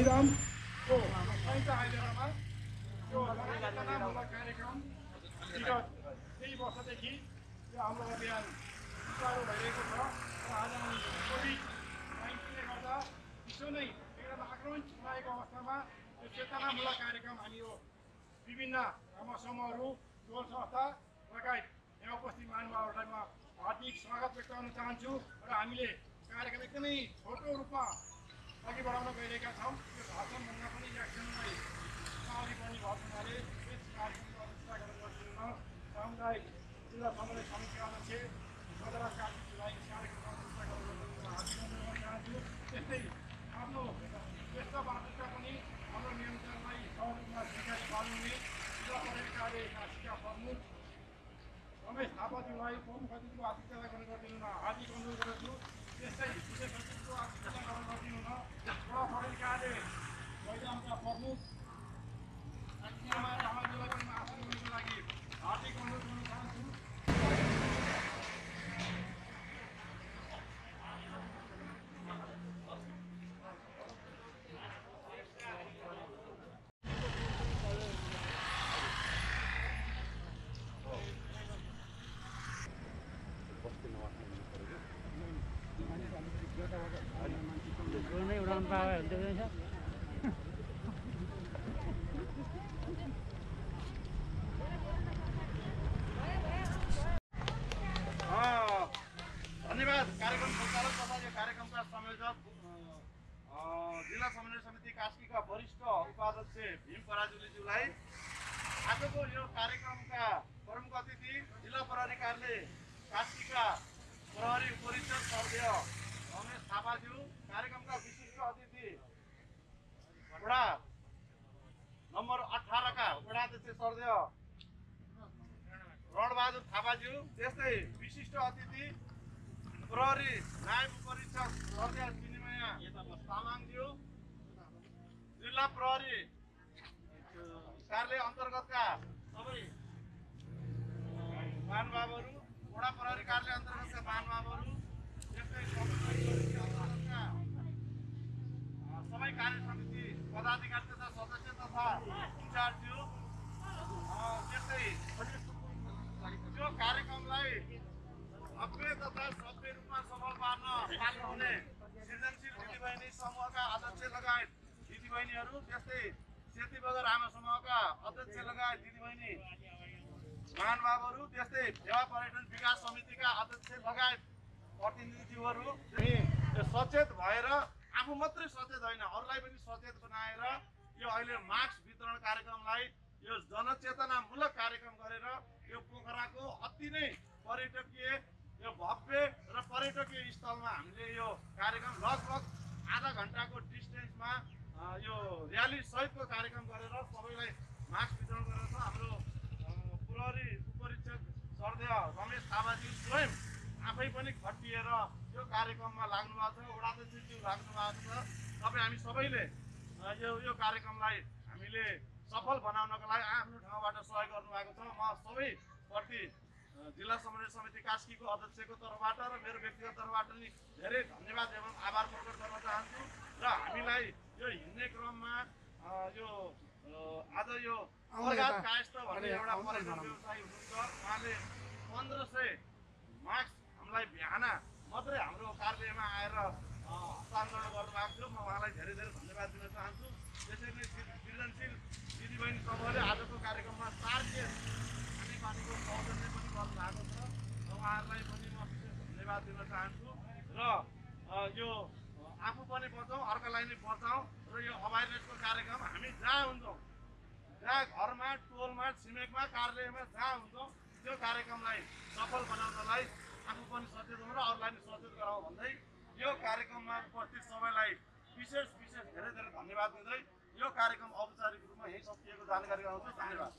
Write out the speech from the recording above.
आइराम त्यो कार्यक्रम विगत केही वर्षदेखि यो हाम्रो अभियान सुचारू भइरहेको छ र आज कोभिड नाइन्टिनले गर्दा विश्व नै एकदम आक्रमण भएको अवस्थामा यो चेतनामूलक कार्यक्रम हामी यो विभिन्न धर्म समूहहरू टोल संस्था लगायत यहाँ उपस्थित महानुभावहरूलाई म हार्दिक स्वागत व्यक्त गर्न चाहन्छु र हामीले कार्यक्रम एकदमै छोटो रूपमा अघि बढाउन गइरहेका छौँ। यो भाषणभन्दा पनि एक्सनलाई अगाडि बढ्ने भएको हुनाले यस कार्यक्रमको जिल्ला समन्वय समितिका अध्यक्ष सदरा कार्तिकलाई कार्यक्रमको चाहन्छु। त्यस्तै आफ्नो पनि हाम्रो नियन्त्रणलाई सहयोगमा पाल्नुहुने जिल्ला प्रमुख रमेश थापाज्यूलाई प्रमुख अतिथिको अनुरोध गर्दछु। त्यस्तै अतिथिको आतिथ्यता गर्न गरिदिनु न जिल्ला पर्यटकाले मैदानका प्रमुख आज्ञामा रामाज्यूलाई पनि आसन गर्नको लागि हार्दिक अनुरोध गर्न चाहन्छु ड्रोनै उडाउनु पाए हुन्थ्यो रहेछ अँ, धन्यवाद। कार्यक्रम सञ्चालक तथा यो कार्यक्रमका संयोजक जिल्ला समन्वय समिति कास्कीका वरिष्ठ उपाध्यक्ष भीम पराजुलीज्यूलाई आजको यो कार्यक्रमका प्रमुख अतिथि जिल्ला कार्यालय कास्कीका प्रहरी उपरीक्षक सर्वेय रमेश थापाज्यू कार्यक्रमका विशिष्ट अतिथि। वडा नम्बर अठारका वडाध्यक्ष सर्वेय रणबहादुर थापाज्यू त्यस्तै विशिष्ट अतिथि। प्रहरी नायब परीक्षक सर्दिया विनिमय तामाङज्यू। जिल्ला प्रहरी कार्यालय अन्तर्गतका सबै महानुभावहरू। वडा प्रहरी कार्यालय अन्तर्गतका महानुभावहरू त्यस्तै सबै अन्तर्गतका सबै कार्य समिति पदाधिकारी तथा सदस्य तथा इन्चार्जज्यू त्यस्तै यो कार्यक्रमलाई भव्य तथा सभ्य रूपमा सफल पार्न पाल्नु हुने सृजनशील दिदीबहिनी समूहका अध्यक्ष लगायत दिदीबहिनीहरू त्यस्तै सेती बगर आमा समूहका अध्यक्ष लगायत दिदीबहिनी महानुभावहरू त्यस्तै सेवा पर्यटन विकास समितिका अध्यक्ष लगायत प्रतिनिधिज्यूहरू सचेत भएर आफू मात्रै सचेत होइन अरूलाई पनि सचेत बनाएर यो अहिले मास्क वितरण कार्यक्रमलाई यो जनचेतनामूलक कार्यक्रम गरेर यो पोखराको अति नै पर्यटकीय यो भव्य र पर्यटकीय स्थलमा हामीले यो कार्यक्रम लगभग आधा घन्टाको डिस्टेन्समा यो र्याली सहितको कार्यक्रम गरेर सबैलाई मास्क वितरण गरेर छ हाम्रो अ, प्रहरी उपरीक्षक सर्देय थापाजी स्वयं आफै पनि खटिएर यो कार्यक्रममा लाग्नु भएको छ वडाध्यक्षज्यू लाग्नु भएको छ। तपाईँ हामी सबैले यो यो कार्यक्रमलाई हामीले सफल बनाउनको लागि आफ्नो ठाउँबाट सहयोग गर्नुभएको छ। म सबैप्रति जिल्ला समन्वय समिति कास्कीको अध्यक्षको तर्फबाट र मेरो व्यक्तिगत तर्फबाट पनि धेरै धन्यवाद एवं आभार प्रकट गर्न चाहन्छु। र हामीलाई यो हिँड्ने क्रममा यो आज यो कायस्थ भन्ने एउटा पर्यटन व्यवसायी हुनुहुन्छ। उहाँले पन्ध्र सय। मार्क्स हामीलाई बिहान मात्रै हाम्रो कार्यालयमा आएर हस्तान्तरण गर्नुभएको थियो। म उहाँलाई धेरै धेरै धन्यवाद दिन चाहन्छु। सृ- सृजनशील दिदीबहिनी समूहले आजको कार्यक्रममा चार केस खानेपानीको सौजन्य पनि गर्नुभएको छ। र उहाँहरूलाई पनि म विशेष धन्यवाद दिन चाहन्छु। र यो आफू पनि बचाउँ अर्कालाई नै बचाउँ र यो अवेरनेसको कार्यक्रम हामी जहाँ हुन्छौँ जहाँ घरमा टोलमा छिमेकमा कार्यालयमा जहाँ हुन्छौँ त्यो कार्यक्रमलाई सफल बनाउनलाई आफू पनि सचेत हुनु र अरूलाई पनि सचेत गराउँ भन्दै यो कार्यक्रममा उपस्थित सबैलाई विशेष विशेष धेरै धेरै धन्यवाद दिँदै यो कार्यक्रम औपचारिक रूपमा यही सकिएको जानकारी गराउँछु। धन्यवाद।